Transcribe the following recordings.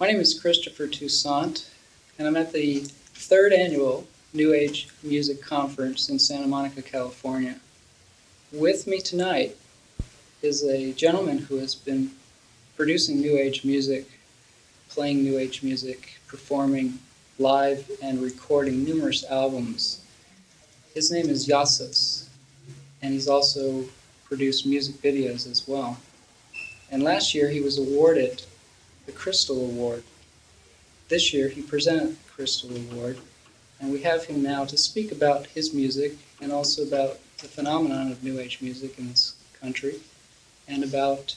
My name is Christopher Toussaint, and I'm at the third annual New Age Music Conference in Santa Monica, California. With me tonight is a gentleman who has been producing New Age music, playing New Age music, performing live, and recording numerous albums. His name is Iasos, and he's also produced music videos as well. And last year he was awarded the Crystal Award. This year he presented the Crystal Award, and we have him now to speak about his music and also about the phenomenon of New Age music in this country and about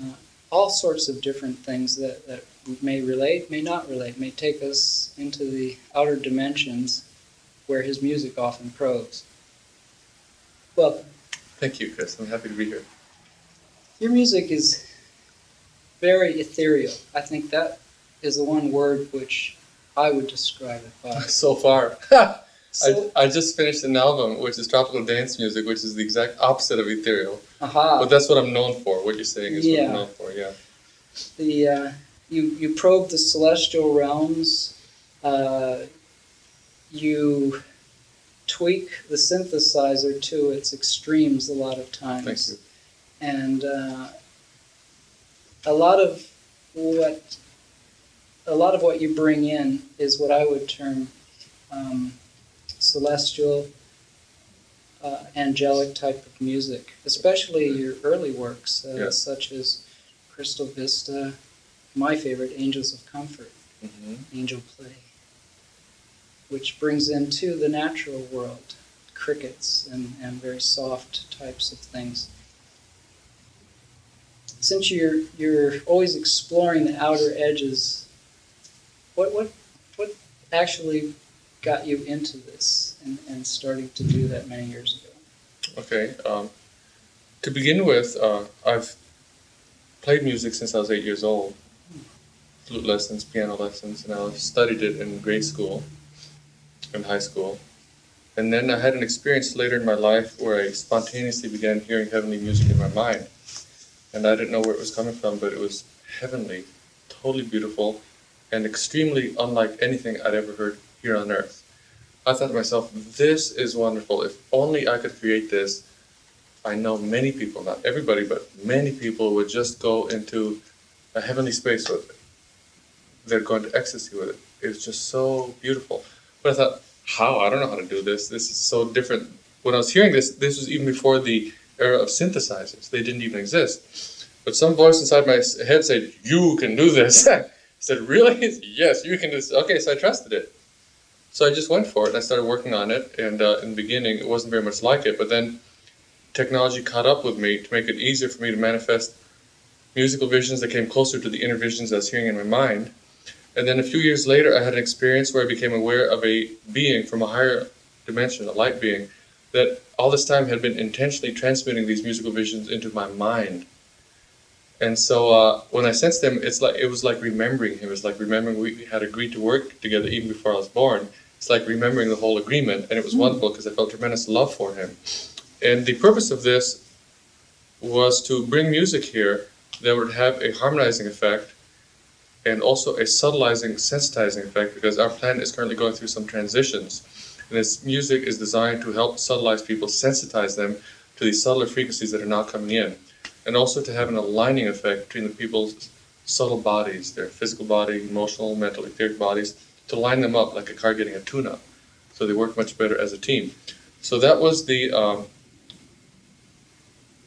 uh, all sorts of different things that, that may relate, may not relate, may take us into the outer dimensions where his music often probes. Welcome. Thank you, Chris. I'm happy to be here. Your music is very ethereal. I think that is the one word which I would describe it by. So far. So, I, I just finished an album which is tropical dance music, which is the exact opposite of ethereal. aha. But that's what I'm known for. What you're saying is what I'm known for, yeah. the uh, you you probe the celestial realms. Uh, you tweak the synthesizer to its extremes a lot of times, Thank you. and uh, a lot of what a lot of what you bring in is what I would term um, celestial. Uh, angelic type of music, especially your early works, uh, Yeah. such as Crystal Vista, my favorite, Angels of Comfort, hmm Angel Play, which brings into the natural world crickets and, and very soft types of things. Since you're you're always exploring the outer edges, what what what actually got you into this and, and starting to do that many years ago? Okay. Um, to begin with, uh, I've played music since I was eight years old. Flute lessons, piano lessons, and I studied it in grade school and high school. And then I had an experience later in my life where I spontaneously began hearing heavenly music in my mind. And I didn't know where it was coming from, but it was heavenly, totally beautiful, and extremely unlike anything I'd ever heard here on earth. I thought to myself, this is wonderful. If only I could create this, I know many people, not everybody, but many people would just go into a heavenly space with it. They're going to ecstasy with it. It was just so beautiful. But I thought, how? I don't know how to do this. This is so different. When I was hearing this, this was even before the era of synthesizers. They didn't even exist. But some voice inside my head said, You can do this. I said, Really? yes, you can do this. Okay, so I trusted it. So I just went for it and I started working on it. And uh, in the beginning, it wasn't very much like it. But then technology caught up with me to make it easier for me to manifest musical visions that came closer to the inner visions I was hearing in my mind. And then a few years later, I had an experience where I became aware of a being from a higher dimension, a light being, that all this time had been intentionally transmitting these musical visions into my mind. And so uh, when I sensed them, it's like it was like remembering him. It's like remembering we had agreed to work together even before I was born. It's like remembering the whole agreement, and it was wonderful because I felt tremendous love for him. And the purpose of this was to bring music here that would have a harmonizing effect and also a subtilizing, sensitizing effect because our planet is currently going through some transitions. And this music is designed to help subtilize people, sensitize them to these subtler frequencies that are not coming in. And also to have an aligning effect between the people's subtle bodies, their physical body, emotional, mental, etheric bodies, to line them up like a car getting a tune up. So they work much better as a team. So that was the um,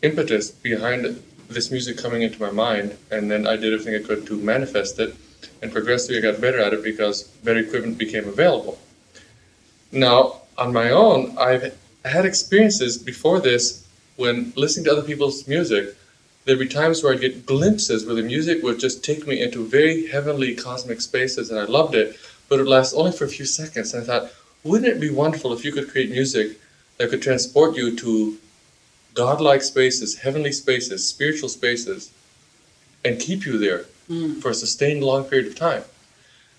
impetus behind this music coming into my mind, and then I did everything I could to manifest it, and progressively I got better at it because better equipment became available. Now, on my own, I've had experiences before this when listening to other people's music. There'd be times where I'd get glimpses where the music would just take me into very heavenly cosmic spaces, and I loved it, but it would last only for a few seconds. And I thought, wouldn't it be wonderful if you could create music that could transport you to godlike spaces, heavenly spaces, spiritual spaces, and keep you there Mm. for a sustained long period of time.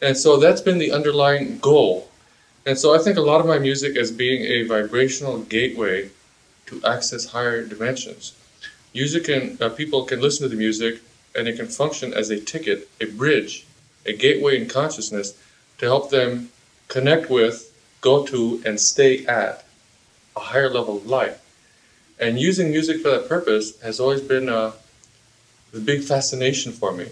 And so that's been the underlying goal. And so I think a lot of my music as being a vibrational gateway to access higher dimensions. Music can uh, people can listen to the music and it can function as a ticket, a bridge, a gateway in consciousness to help them connect with, go to, and stay at a higher level of life. And using music for that purpose has always been a, a big fascination for me.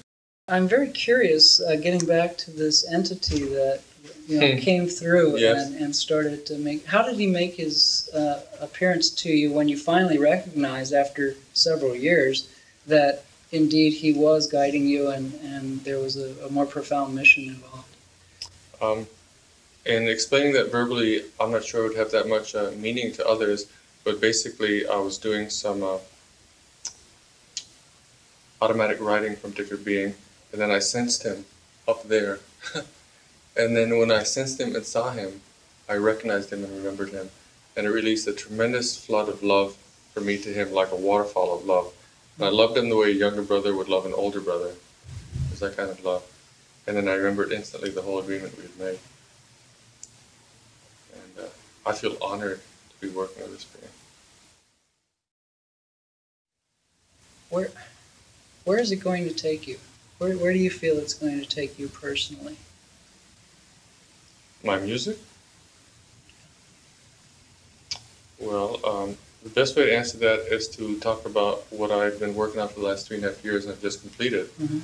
I'm very curious, uh, getting back to this entity that you know Hmm. came through Yes. and, and started to make. How did he make his uh, appearance to you when you finally recognized, after several years, that indeed he was guiding you and, and there was a, a more profound mission involved? Um, and explaining that verbally, I'm not sure it would have that much uh, meaning to others, but basically, I was doing some uh, automatic writing from particular being, and then I sensed him up there. and then when I sensed him and saw him, I recognized him and remembered him. And it released a tremendous flood of love for me to him, like a waterfall of love. And I loved him the way a younger brother would love an older brother. It was that kind of love. And then I remembered instantly the whole agreement we had made. And uh, I feel honored to be working with this being. Where, where is it going to take you? Where, where do you feel it's going to take you personally? My music? Well, um, the best way to answer that is to talk about what I've been working on for the last three and a half years and I've just completed, Mhm.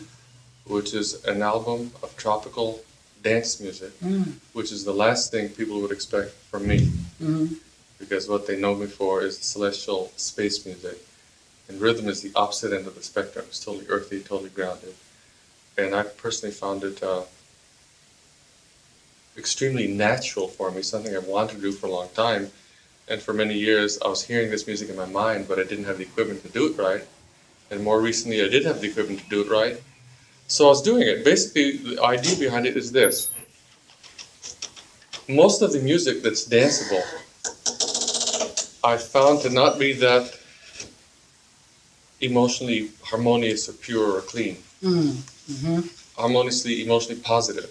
which is an album of tropical dance music, Mm, which is the last thing people would expect from me. mhm, because what they know me for is celestial space music. And rhythm is the opposite end of the spectrum. It's totally earthy, totally grounded. And I personally found it uh, extremely natural for me, something I've wanted to do for a long time. And for many years, I was hearing this music in my mind, but I didn't have the equipment to do it right. And more recently, I did have the equipment to do it right. So I was doing it. Basically, the idea behind it is this most of the music that's danceable I found to not be that emotionally harmonious or pure or clean, mm, mhm. harmoniously, emotionally positive.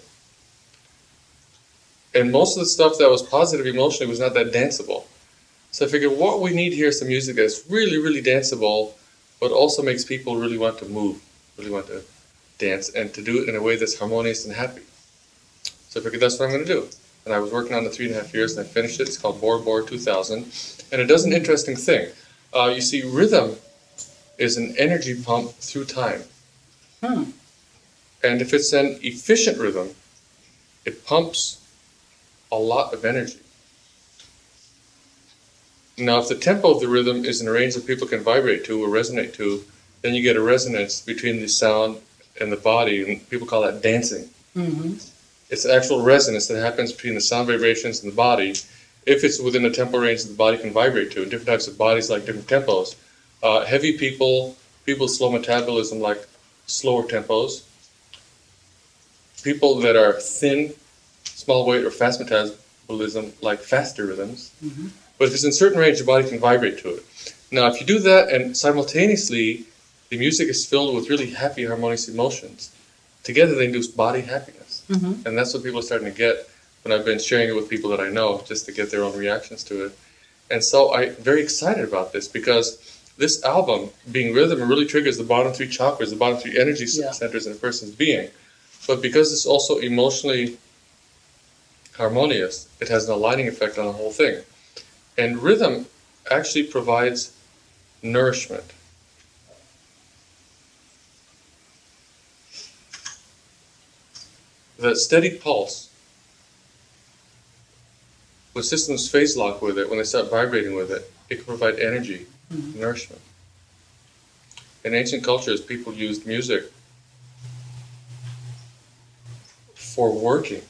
And most of the stuff that was positive emotionally was not that danceable. So I figured what we need here is some music that's really, really danceable, but also makes people really want to move, really want to dance, and to do it in a way that's harmonious and happy. So I figured that's what I'm going to do. And I was working on it three and a half years, and I finished it. It's called Bora Bora 2000. And it does an interesting thing. Uh, you see, rhythm is an energy pump through time. Hmm. And if it's an efficient rhythm, it pumps a lot of energy. Now, if the tempo of the rhythm is in a range that people can vibrate to or resonate to, then you get a resonance between the sound and the body, and people call that dancing. Mhm. It's actual resonance that happens between the sound vibrations and the body if it's within the tempo range that the body can vibrate to. And different types of bodies like different tempos. Uh, heavy people, people with slow metabolism like slower tempos. People that are thin, small weight, or fast metabolism like faster rhythms. Mhm. But if it's in certain range, the body can vibrate to it. Now, if you do that and simultaneously the music is filled with really happy, harmonious emotions, together they induce body happiness. Mhm. And that's what people are starting to get when I've been sharing it with people that I know, just to get their own reactions to it. And so I'm very excited about this because this album, being rhythm, really triggers the bottom three chakras, the bottom three energy Yeah. centers in a person's being. But because it's also emotionally harmonious, it has an aligning effect on the whole thing. And rhythm actually provides nourishment. That steady pulse, when systems phase lock with it, when they start vibrating with it, it can provide energy, Mhm. nourishment. In ancient cultures, people used music for working.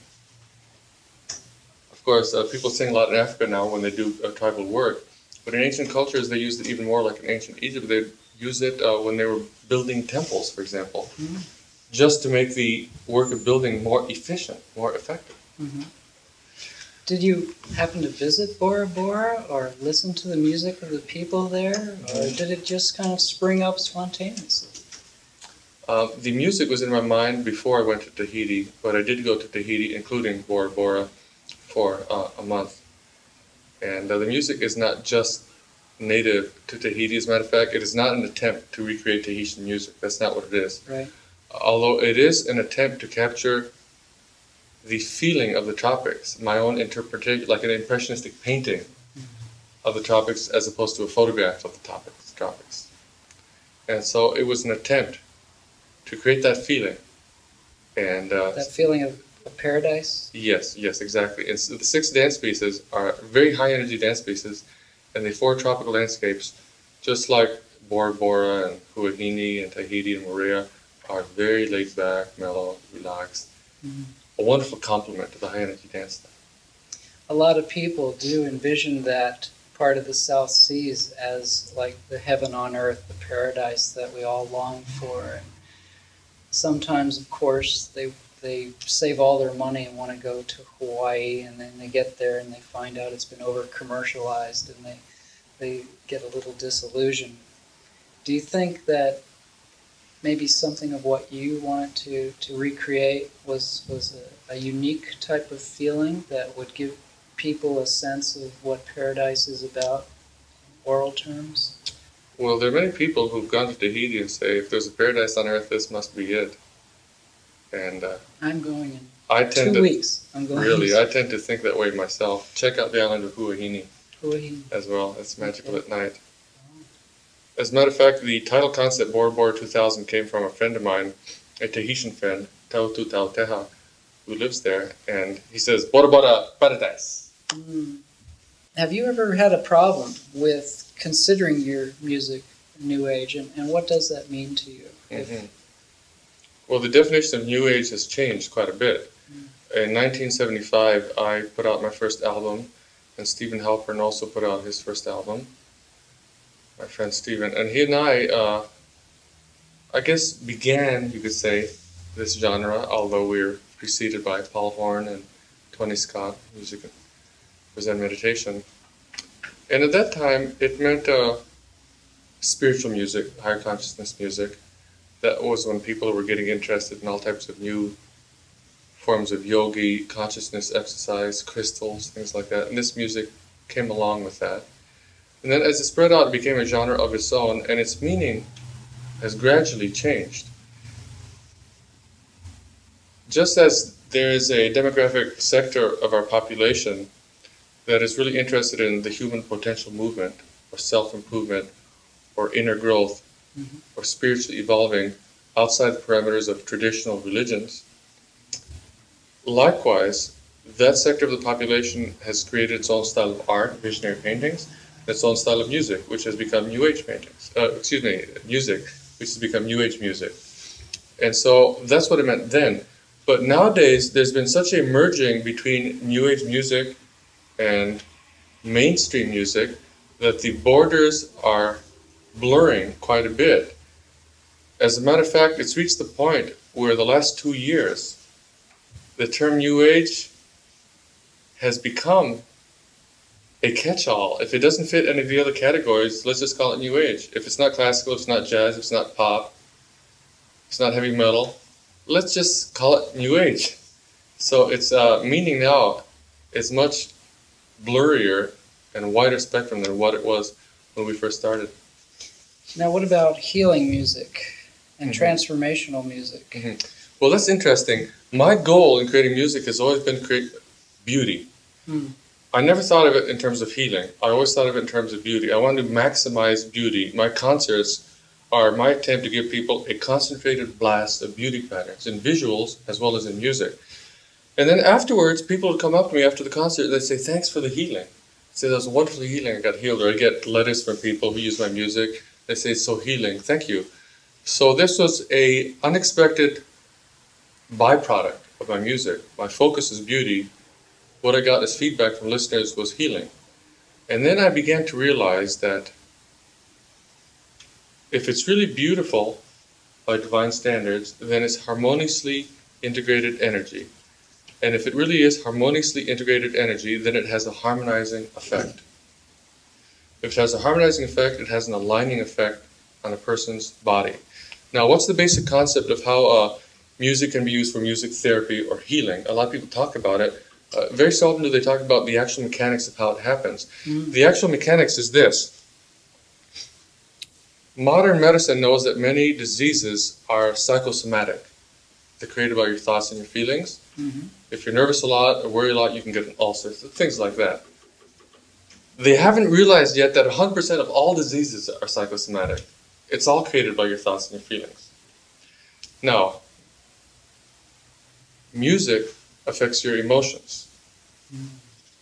Of course, uh, people sing a lot in Africa now when they do uh, tribal work, but in ancient cultures, they used it even more like in ancient Egypt. They'd use it uh, when they were building temples, for example, Mhm. just to make the work of building more efficient, more effective. Mhm. Did you happen to visit Bora Bora or listen to the music of the people there, or did it just kind of spring up spontaneously? Uh, the music was in my mind before I went to Tahiti, but I did go to Tahiti, including Bora Bora, for uh, a month. And uh, the music is not just native to Tahiti. As a matter of fact, it is not an attempt to recreate Tahitian music. That's not what it is. Right. Although it is an attempt to capture the feeling of the tropics, my own interpretation, like an impressionistic painting of the tropics as opposed to a photograph of the tropics. tropics. And so it was an attempt to create that feeling. And uh, That feeling of, of paradise. Yes, yes, exactly. And so the six dance pieces are very high energy dance pieces, and the four tropical landscapes, just like Bora Bora and Huahine and Tahiti and Moorea, are very laid back, mellow, relaxed. Mhm. A wonderful complement to the high energy dance style. A lot of people do envision that part of the South Seas as like the heaven on earth, the paradise that we all long for. And sometimes, of course, they they save all their money and want to go to Hawaii, and then they get there and they find out it's been over commercialized, and they they get a little disillusioned. Do you think that maybe something of what you wanted to, to recreate was was a, a unique type of feeling that would give people a sense of what paradise is about in aural terms? Well, there are many people who've gone to Tahiti and say, if there's a paradise on earth, this must be it. And uh, I'm going in I two tend to, weeks. I'm going really, I tend to think that way myself. Check out the island of Huahine. Hawaii. as well. It's magical at night. As a matter of fact, the title concept Bora Bora 2000 came from a friend of mine, a Tahitian friend, Tautu Tauteha, who lives there, and he says, Bora Bora Paradise. Mm. Have you ever had a problem with considering your music new age, and, and what does that mean to you? If- Mhm. Well, the definition of New Age has changed quite a bit. In 1975, I put out my first album, and Steven Halpern also put out his first album. My friend Steven, and he and I, uh, I guess, began, you could say, this genre, although we were preceded by Paul Horn and Tony Scott, music for Zen meditation. And at that time, it meant uh, spiritual music, higher consciousness music that was when people were getting interested in all types of new forms of yogi, consciousness exercise, crystals, things like that. And this music came along with that. And then as it spread out, it became a genre of its own, and its meaning has gradually changed. Just as there is a demographic sector of our population that is really interested in the human potential movement, or self improvement, or inner growth, or spiritually evolving outside the parameters of traditional religions. Likewise, that sector of the population has created its own style of art, visionary paintings, its own style of music, which has become New Age paintings. Uh, excuse me, music, which has become New Age music. And so that's what it meant then. But nowadays, there's been such a merging between New Age music and mainstream music that the borders are blurring quite a bit. As a matter of fact, it's reached the point where the last two years, the term New Age has become a catch all. If it doesn't fit any of the other categories, let's just call it New Age. If it's not classical, it's not jazz, it's not pop, it's not heavy metal, let's just call it New Age. So its uh, meaning now is much blurrier and wider spectrum than what it was when we first started. Now, what about healing music and Mhm. transformational music? Well, that's interesting. My goal in creating music has always been to create beauty. Hmm. I never thought of it in terms of healing. I always thought of it in terms of beauty. I wanted to maximize beauty. My concerts are my attempt to give people a concentrated blast of beauty patterns in visuals as well as in music. And then afterwards, people would come up to me after the concert. They'd say, "Thanks for the healing." I'd say that was wonderful healing. I got healed. Or I get letters from people who use my music. They say it's so healing. Thank you. So this was a unexpected byproduct of my music. My focus is beauty. What I got as feedback from listeners was healing. And then I began to realize that if it's really beautiful by divine standards, then it's harmoniously integrated energy. And if it really is harmoniously integrated energy, then it has a harmonizing effect. If it has a harmonizing effect, it has an aligning effect on a person's body. Now, what's the basic concept of how uh, music can be used for music therapy or healing? A lot of people talk about it. Uh, very seldom do they talk about the actual mechanics of how it happens. Mm. The actual mechanics is this modern medicine knows that many diseases are psychosomatic. They're created by your thoughts and your feelings. Mm-hmm. If you're nervous a lot or worry a lot, you can get an ulcer, things like that. They haven't realized yet that 100% of all diseases are psychosomatic. It's all created by your thoughts and your feelings. Now, music affects your emotions.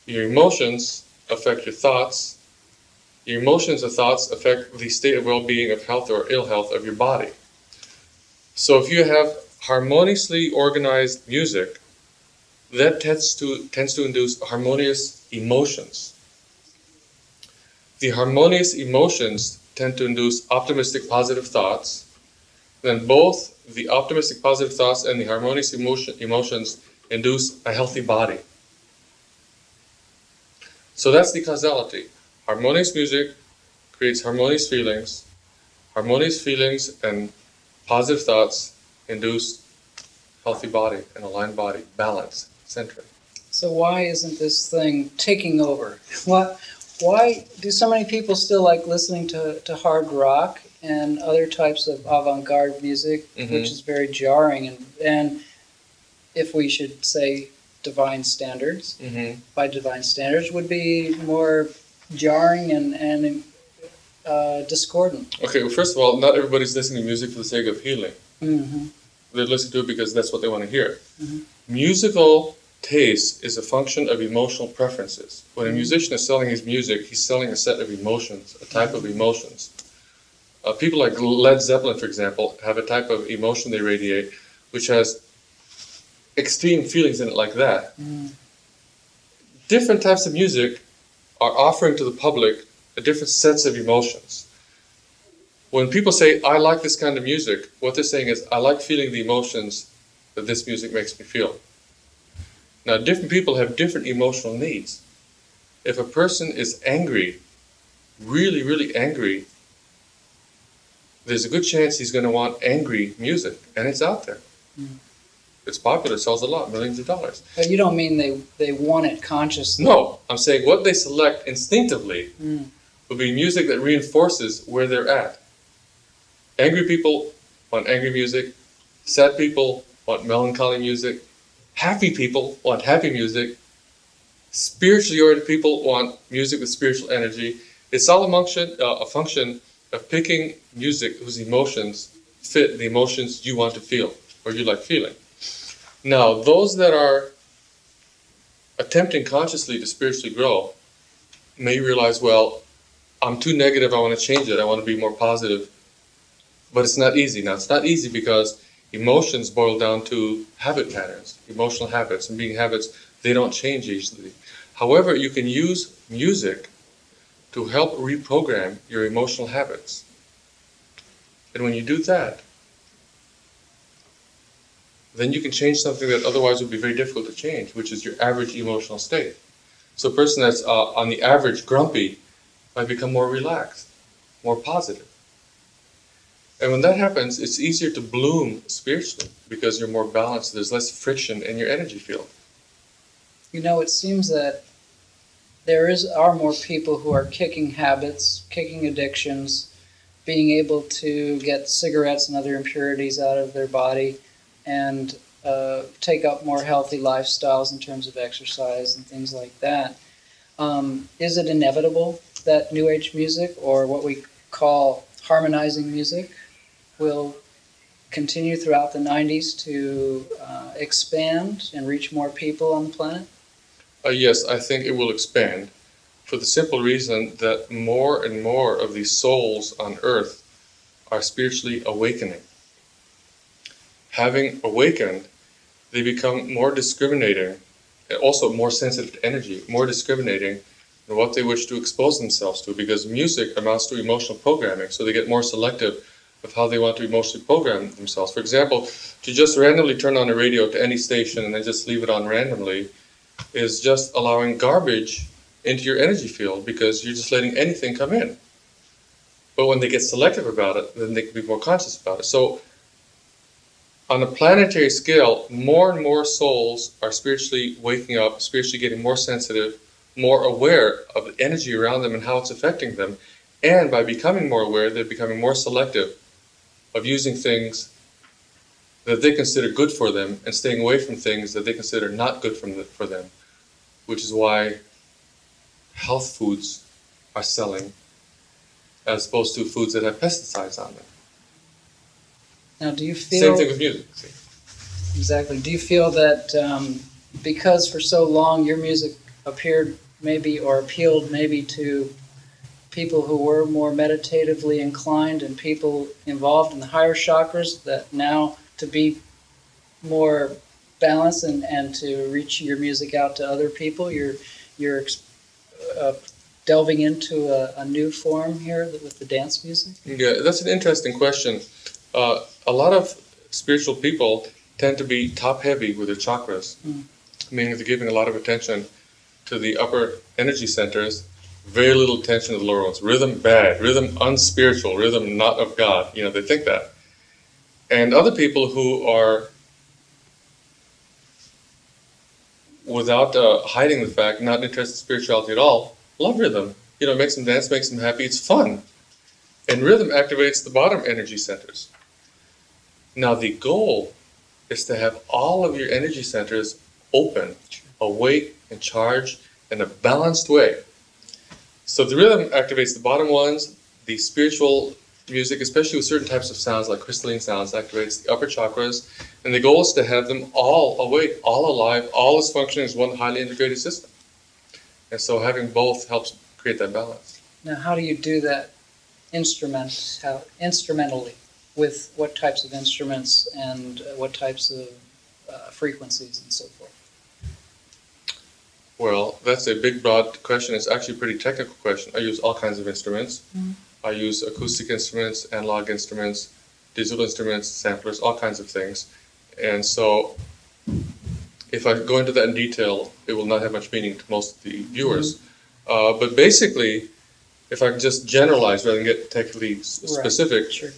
Your emotions affect your thoughts. Your emotions and thoughts affect the state of well being, of health, or ill health of your body. So if you have harmoniously organized music, that tends to, tends to induce harmonious emotions. The harmonious emotions tend to induce optimistic positive thoughts. Then both the optimistic positive thoughts and the harmonious emotion, emotions induce a healthy body. So that's the causality. Harmonious music creates harmonious feelings. Harmonious feelings and positive thoughts induce healthy body, an aligned body, balance, center. So why isn't this thing taking over? What? Why do so many people still like listening to, to hard rock and other types of avant-garde music, Mhm. which is very jarring and and if we should say divine standards, Mm-hmm. by divine standards, would be more jarring and and uh, discordant. Okay, well, first of all, not everybody's listening to music for the sake of healing. Mm-hmm. They listen to it because that's what they want to hear. Mhm. Musical taste is a function of emotional preferences. When a musician is selling his music, he's selling a set of emotions, a type of emotions. Uh, people like Led Zeppelin, for example, have a type of emotion they radiate which has extreme feelings in it, like that. Mm. Different types of music are offering to the public a different sets of emotions. When people say, I like this kind of music, what they're saying is, I like feeling the emotions that this music makes me feel. Now, different people have different emotional needs. If a person is angry, really, really angry, there's a good chance he's going to want angry music, and it's out there. Mm. It's popular, sells a lot, millions of dollars. But you don't mean they they want it consciously. No, I'm saying what they select instinctively Mm. would be music that reinforces where they're at. Angry people want angry music. Sad people want melancholy music. Happy people want happy music. Spiritually oriented people want music with spiritual energy. It's all a function, uh, a function of picking music whose emotions fit the emotions you want to feel or you like feeling. Now, those that are attempting consciously to spiritually grow may realize, well, I'm too negative, I want to change it, I want to be more positive. But it's not easy. Now, it's not easy because emotions boil down to habit patterns, emotional habits, and being habits, they don't change easily. However, you can use music to help reprogram your emotional habits. And when you do that, then you can change something that otherwise would be very difficult to change, which is your average emotional state. So a person that's uh, on the average grumpy might become more relaxed, more positive. And when that happens, it's easier to bloom spiritually because you're more balanced. There's less friction in your energy field. You know, it seems that there is are more people who are kicking habits, kicking addictions, being able to get cigarettes and other impurities out of their body, and uh, take up more healthy lifestyles in terms of exercise and things like that. Um, is it inevitable that New Age music, or what we call harmonizing music, will continue throughout the 90s to uh, expand and reach more people on the planet? Uh, yes, I think it will expand for the simple reason that more and more of these souls on earth are spiritually awakening. Having awakened, they become more discriminating, and also more sensitive to energy, more discriminating in what they wish to expose themselves to, because music amounts to emotional programming, so they get more selective of how they want to emotionally program themselves. For example, to just randomly turn on a radio to any station and then just leave it on randomly is just allowing garbage into your energy field because you're just letting anything come in. But when they get selective about it, then they can be more conscious about it. So, on a planetary scale, more and more souls are spiritually waking up, spiritually getting more sensitive, more aware of the energy around them and how it's affecting them. And by becoming more aware, they're becoming more selective of using things that they consider good for them and staying away from things that they consider not good from the, for them, which is why health foods are selling as opposed to foods that have pesticides on them. Now, do you feel Same thing with music. see. exactly? Do you feel that um, because for so long your music appeared maybe or appealed maybe to people who were more meditatively inclined and people involved in the higher chakras, that now to be more balanced and, and to reach your music out to other people, you're you're uh, delving into a, a new form here with the dance music. Yeah, that's an interesting question. Uh, a lot of spiritual people tend to be top heavy with their chakras, Mm. meaning they're giving a lot of attention to the upper energy centers, very little attention to the lower ones. Rhythm bad, rhythm unspiritual, rhythm not of God. You know, they think that. And other people who are, without uh, hiding the fact, not interested in spirituality at all, love rhythm. You know, makes them dance, makes them happy, it's fun. And rhythm activates the bottom energy centers. Now, the goal is to have all of your energy centers open, awake, and charged in a balanced way. So, the rhythm activates the bottom ones, the spiritual music, especially with certain types of sounds like crystalline sounds, activates the upper chakras. And the goal is to have them all awake, all alive, all is functioning as one highly integrated system. And so, having both helps create that balance. Now, how do you do that instrument, how, instrumentally? With what types of instruments and uh, what types of uh, frequencies and so forth? Well, that's a big, broad question. It's actually a pretty technical question. I use all kinds of instruments. Mhm. I use acoustic instruments, analog instruments, digital instruments, samplers, all kinds of things. And so, if I go into that in detail, it will not have much meaning to most of the viewers. Uh, but basically, if I can just generalize rather than get technically Right. specific, Sure.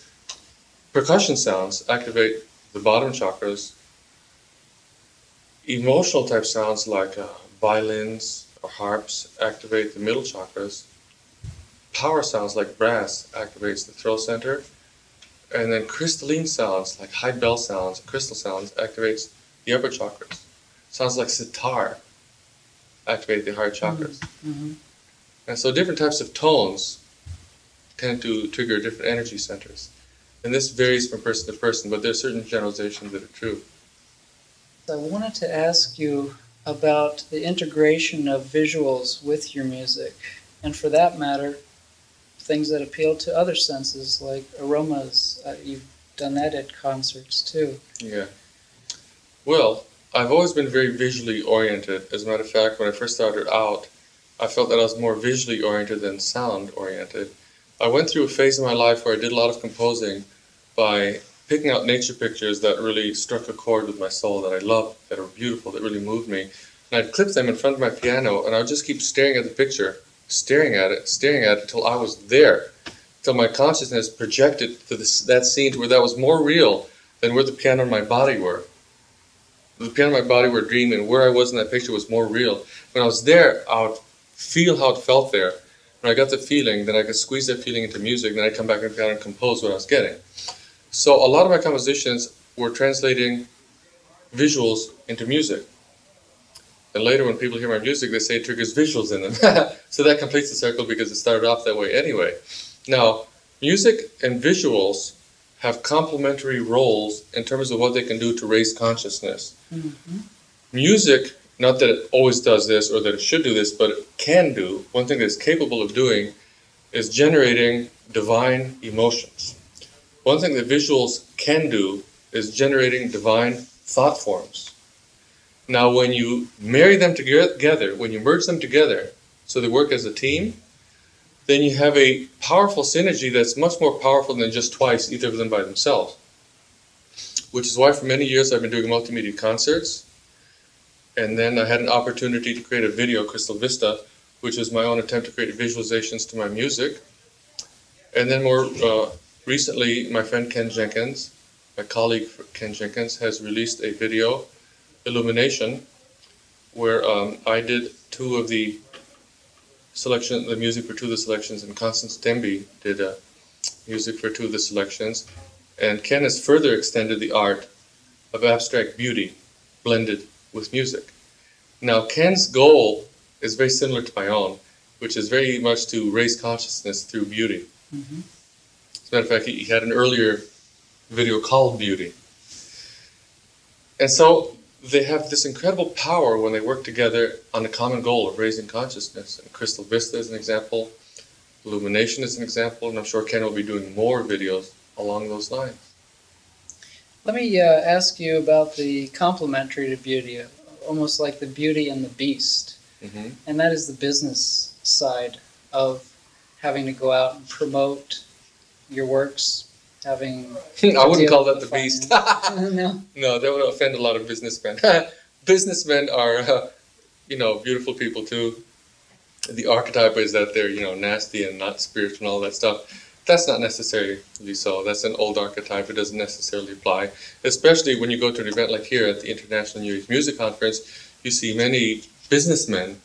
percussion sounds activate the bottom chakras. Emotional type sounds like uh, violins or harps activate the middle chakras. Power sounds like brass activates the throat center. And then crystalline sounds like high bell sounds, crystal sounds activates the upper chakras. Sounds like sitar activate the higher chakras. hmm And so different types of tones tend to trigger different energy centers. And this varies from person to person, but there are certain generalizations that are true. I wanted to ask you about the integration of visuals with your music, and for that matter, things that appeal to other senses like aromas. Uh, you've done that at concerts too. Yeah. Well, I've always been very visually oriented. As a matter of fact, when I first started out, I felt that I was more visually oriented than sound oriented. I went through a phase in my life where I did a lot of composing by picking out nature pictures that really struck a chord with my soul that I loved, that were beautiful, that really moved me. And I'd clip them in front of my piano, and I would just keep staring at the picture, staring at it, staring at it until I was there, until my consciousness projected to this, that scene to where that was more real than where the piano and my body were. The piano and my body were dreaming, where I was in that picture was more real. When I was there, I would feel how it felt there. When I got the feeling, then I could squeeze that feeling into music, then I'd come back and piano and compose what I was getting. So a lot of my compositions were translating visuals into music. And later, when people hear my music, they say it triggers visuals in them. so that completes the circle because it started off that way anyway. Now, music and visuals have complementary roles in terms of what they can do to raise consciousness. Mm-hmm. Music, not that it always does this or that it should do this, but it can do, one thing that it's capable of doing is generating divine emotions. One thing that visuals can do is generating divine thought forms. Now, when you marry them together, when you merge them together so they work as a team, then you have a powerful synergy that's much more powerful than just twice, either of them by themselves. Which is why for many years I've been doing multimedia concerts. And then I had an opportunity to create a video, Crystal Vista, which is my own attempt to create visualizations to my music. And then more uh, recently, my friend Ken Jenkins, my colleague Ken Jenkins, has released a video, Illumination, where um, I did two of the selection, the music for two of the selections, and Constance Demby did uh, music for two of the selections. And Ken has further extended the art of abstract beauty blended with music. Now, Ken's goal is very similar to my own, which is very much to raise consciousness through beauty. Mhm. As a matter of fact, he, had an earlier video called Beauty. And so they have this incredible power when they work together on a common goal of raising consciousness. And Crystal Vista is an example, Illumination is an example, and I'm sure Ken will be doing more videos along those lines. Let me uh, ask you about the complementary to beauty, almost like the beauty and the beast, hmm and that is the business side of having to go out and promote your works, having. I wouldn't call that the beast. no. No, that would offend a lot of businessmen. businessmen are, uh, you know, beautiful people too. The archetype is that they're, you know, nasty and not spiritual and all that stuff. That's not necessarily so. That's an old archetype. It doesn't necessarily apply. Especially when you go to an event like here at the International New Age Music Conference, you see many businessmen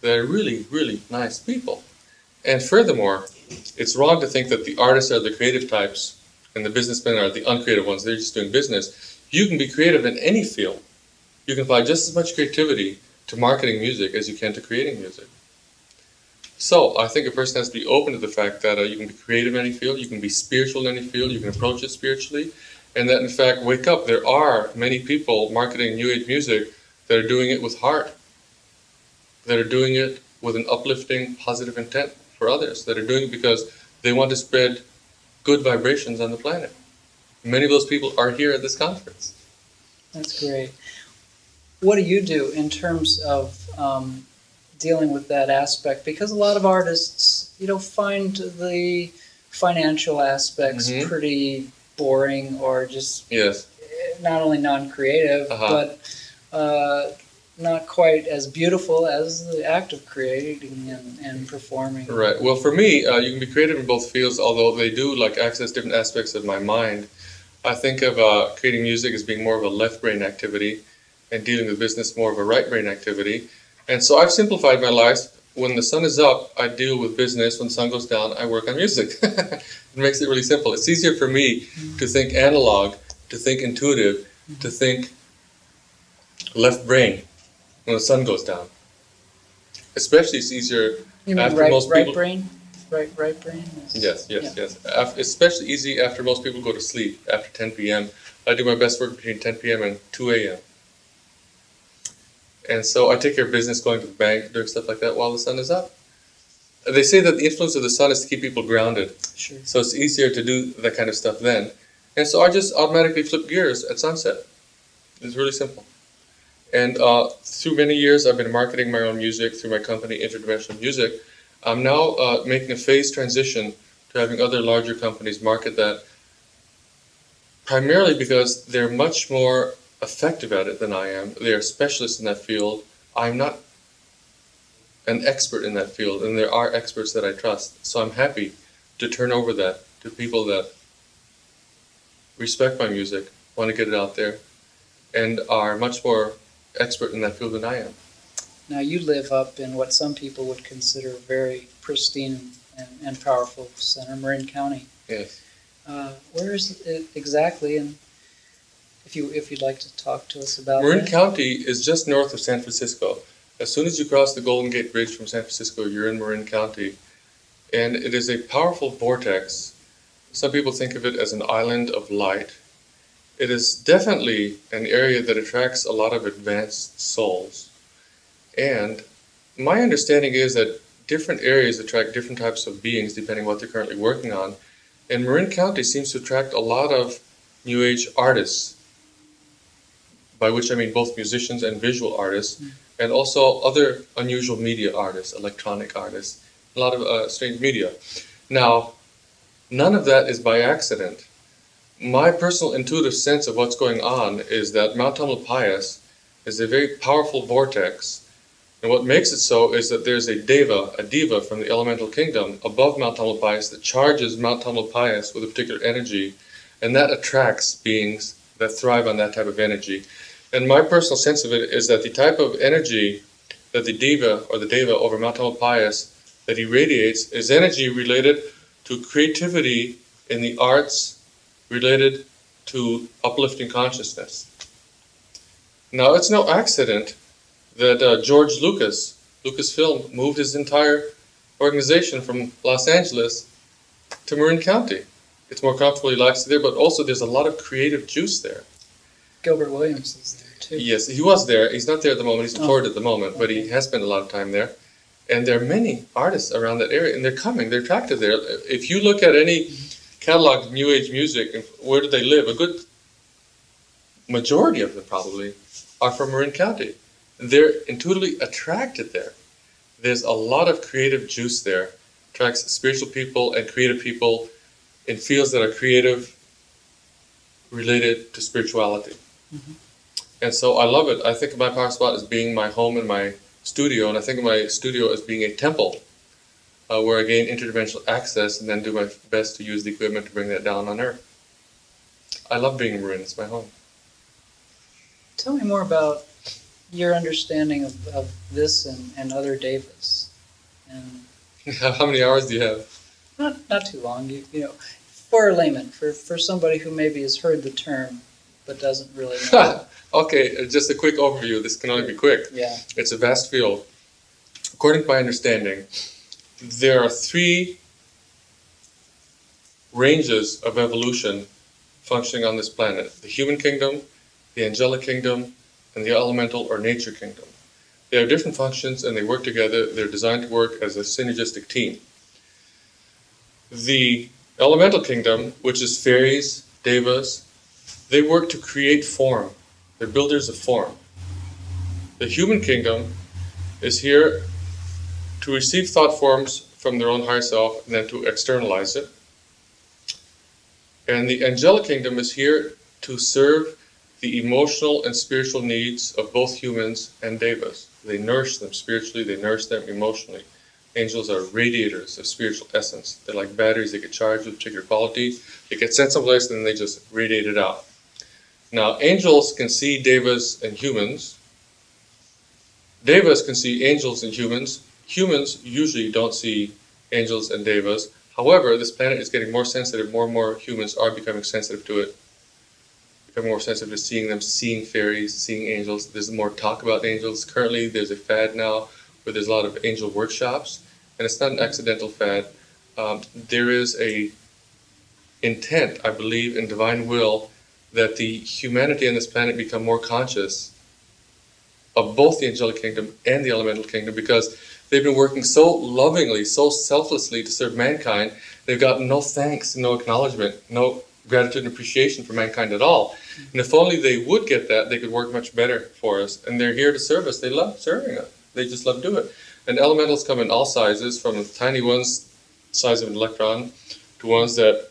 that are really, really nice people. And furthermore, it's wrong to think that the artists are the creative types and the businessmen are the uncreative ones. They're just doing business. You can be creative in any field. You can apply just as much creativity to marketing music as you can to creating music. So I think a person has to be open to the fact that uh, you can be creative in any field, you can be spiritual in any field, you can approach it spiritually, and that in fact, wake up. There are many people marketing New Age music that are doing it with heart, that are doing it with an uplifting, positive intent for others, that are doing it because they want to spread good vibrations on the planet. Many of those people are here at this conference. That's great. What do you do in terms of um, dealing with that aspect? Because a lot of artists, you know, find the financial aspects Mhm. pretty boring or just Yes. not only non-creative, Uh-huh. but uh, not quite as beautiful as the act of creating and, and performing. Right. Well, for me, uh, you can be creative in both fields, although they do like access different aspects of my mind. I think of uh, creating music as being more of a left brain activity, and dealing with business more of a right brain activity. And so I've simplified my life. When the sun is up, I deal with business. When the sun goes down, I work on music. it makes it really simple. It's easier for me to think analog, to think intuitive, to think left brain when the sun goes down. Especially, it's easier You mean After right, most right people- brain? Right, right brain? is- Yes, yes, yes. Af- especially easy after most people go to sleep after 10 p.m. I do my best work between 10 p.m. and 2 a.m. And so I take care of business, going to the bank, doing stuff like that while the sun is up. They say that the influence of the sun is to keep people grounded, Sure. so it's easier to do that kind of stuff then. And so I just automatically flip gears at sunset. It's really simple. And uh, through many years, I've been marketing my own music through my company, Interdimensional Music. I'm now uh, making a phased transition to having other larger companies market that primarily because they're much more effective at it than I am. They are specialists in that field. I'm not an expert in that field, and there are experts that I trust. So I'm happy to turn over that to people that respect my music, want to get it out there, and are much more expert in that field than I am. Now you live up in what some people would consider a very pristine and, and powerful center, Marin County. Yes. Uh, where is it exactly? And if you if you'd like to talk to us about Marin that. County is just north of San Francisco. As soon as you cross the Golden Gate Bridge from San Francisco, you're in Marin County. And it is a powerful vortex. Some people think of it as an island of light. It is definitely an area that attracts a lot of advanced souls. And my understanding is that different areas attract different types of beings depending what they're currently working on. And Marin County seems to attract a lot of New Age artists by which I mean both musicians and visual artists, and also other unusual media artists, electronic artists, a lot of uh, strange media. Now, none of that is by accident. My personal intuitive sense of what's going on is that Mount Tamalpais is a very powerful vortex, and what makes it so is that there's a deva, a diva from the elemental kingdom above Mount Tamalpais that charges Mount Tamalpais with a particular energy, and that attracts beings that thrive on that type of energy. And my personal sense of it is that the type of energy that the diva or the deva over Mount Tamalpais that he radiates is energy related to creativity in the arts related to uplifting consciousness. Now, it's no accident that uh, George Lucas, Lucasfilm, moved his entire organization from Los Angeles to Marin County. It's more comfortable, relaxed there, but also there's a lot of creative juice there. Gilbert Williams is there too. Yes, he was there. He's not there at the moment. He's in Oh. Florida at the moment, but he has spent a lot of time there. And there are many artists around that area, and they're coming. They're attracted there. If you look at any catalog of New Age music, and where do they live? A good majority of them probably are from Marin County. They're intuitively attracted there. There's a lot of creative juice there. Attracts spiritual people and creative people in fields that are creative related to spirituality. Mm-hmm. And so I love it. I think of my power spot as being my home and my studio, and I think of my studio as being a temple uh, where I gain interdimensional access and then do my best to use the equipment to bring that down on earth. I love being in Marin. It's my home. Tell me more about your understanding of, of this and, and other devas. And How many hours do you have? not not too long, you, you know, for a layman, for, for somebody who maybe has heard the term but doesn't really know. okay, uh, just a quick overview. This can only be quick. yeah. It's a vast field. According to my understanding, there are three ranges of evolution functioning on this planet the human kingdom, the angelic kingdom, and the elemental or nature kingdom. They have different functions and they work together. They're designed to work as a synergistic team. The elemental kingdom, which is fairies, devas, they work to create form. They're builders of form. The human kingdom is here to receive thought forms from their own higher self and then to externalize it. And the angelic kingdom is here to serve the emotional and spiritual needs of both humans and devas. They nourish them spiritually, they nourish them emotionally. Angels are radiators of spiritual essence. They're like batteries, they get charged with particular quality, they get sent someplace, and then they just radiate it out. Now, angels can see devas and humans. Devas can see angels and humans. Humans usually don't see angels and devas. However, this planet is getting more sensitive. More and more humans are becoming sensitive to it. Becoming more sensitive to seeing them, seeing fairies, seeing angels. There's more talk about angels. Currently, there's a fad now where there's a lot of angel workshops, and it's not an accidental fad. Um, there is a intent, I believe, in divine will that the humanity on this planet become more conscious of both the angelic kingdom and the elemental kingdom because they've been working so lovingly, so selflessly to serve mankind. They've gotten no thanks, no acknowledgement, no gratitude and appreciation for mankind at all. And if only they would get that, they could work much better for us. And they're here to serve us. They love serving us. They just love doing it. And elementals come in all sizes, from tiny ones, size of an electron, to ones that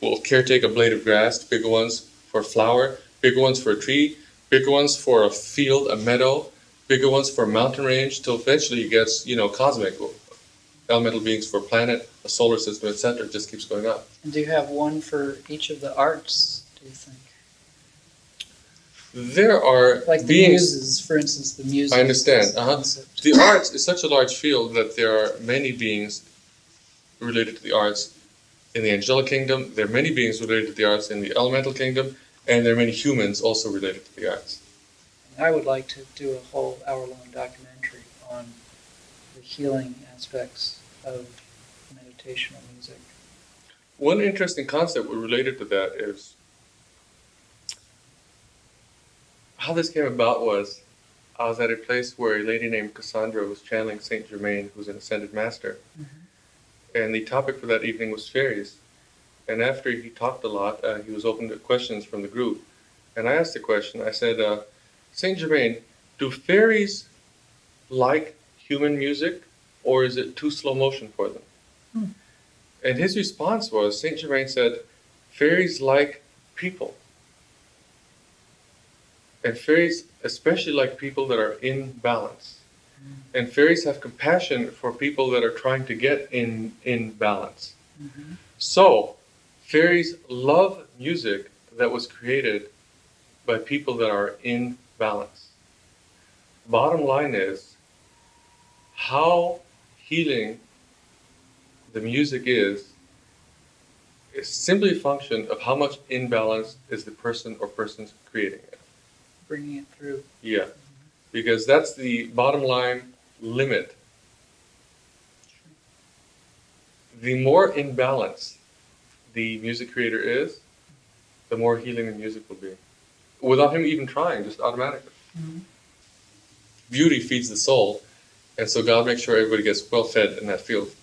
will caretake a blade of grass, to bigger ones for a flower, bigger ones for a tree, bigger ones for a field, a meadow, bigger ones for mountain range, till eventually it gets, you know, cosmic. Elemental beings for planet, a solar system, etc. It just keeps going up. And do you have one for each of the arts, do you think? There are Like the beings. muses, for instance, the muses. I understand, uh-huh. The arts is such a large field that there are many beings related to the arts in the angelic kingdom. There are many beings related to the arts in the elemental kingdom, and there are many humans also related to the arts. I would like to do a whole hour-long documentary on the healing aspects of meditational music. One interesting concept related to that is how this came about was I was at a place where a lady named Cassandra was channeling Saint Germain, who's an ascended master, and the topic for that evening was fairies. And after he talked a lot, uh, he was open to questions from the group. And I asked the question. I said, uh, Saint Germain, do fairies like human music, or is it too slow motion for them? Hmm. And his response was Saint Germain said, fairies like people. And fairies especially like people that are in balance. And fairies have compassion for people that are trying to get in, in balance. Mhm. So, fairies love music that was created by people that are in balance. Bottom line is how healing the music is is simply a function of how much imbalance is the person or persons creating it. Bringing it through. Yeah, because that's the bottom line limit. The more in balance the music creator is, the more healing the music will be. Without him even trying, just automatically. Mhm. Beauty feeds the soul, and so God makes sure everybody gets well fed in that field.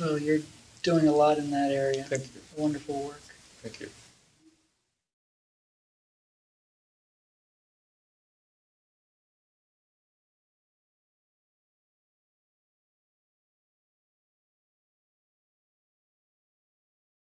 Oh, you're doing a lot in that area. Thank you. Wonderful work. Thank you.